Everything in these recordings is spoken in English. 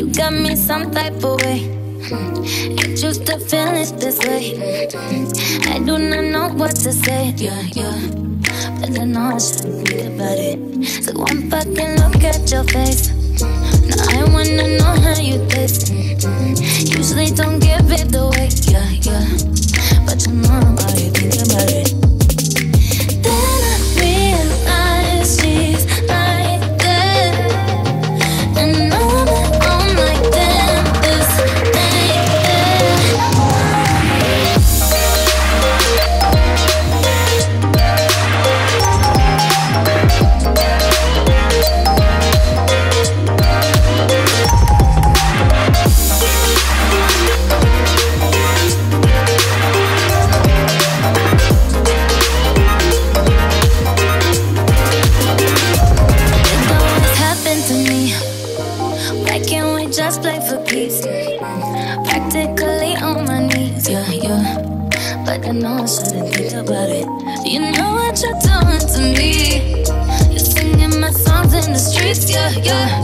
got me some type of way. Hmm. Ain't used to feeling this way. I do not know what to say, yeah, yeah. But I know I shouldn't think about it. So one fucking look at your face. Now I wanna know how you taste. Hmm. Usually don't give it away, yeah, yeah. Why can't we just play for keeps? Practically on my knees, yeah, yeah. But I know I shouldn't think about it. You know what you're doing to me. You're singing my songs in the streets, yeah, yeah.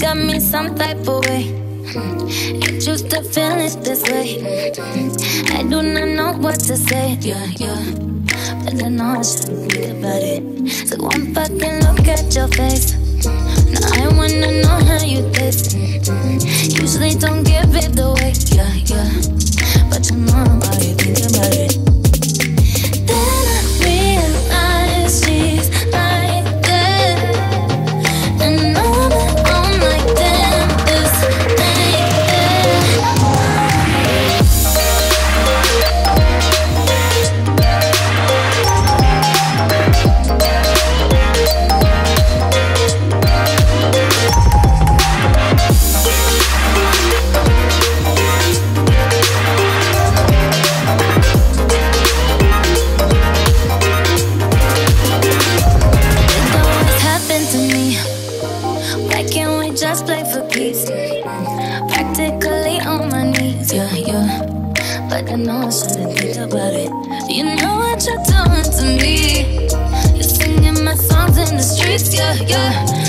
Got me some type of way. Ain't used to feeling this way. I do not know what to say, yeah, yeah. But I know I shouldn't think about it. So one fucking look at your face. I know I shouldn't think about it. You know what you're doing to me. You're singing my songs in the streets, yeah, yeah.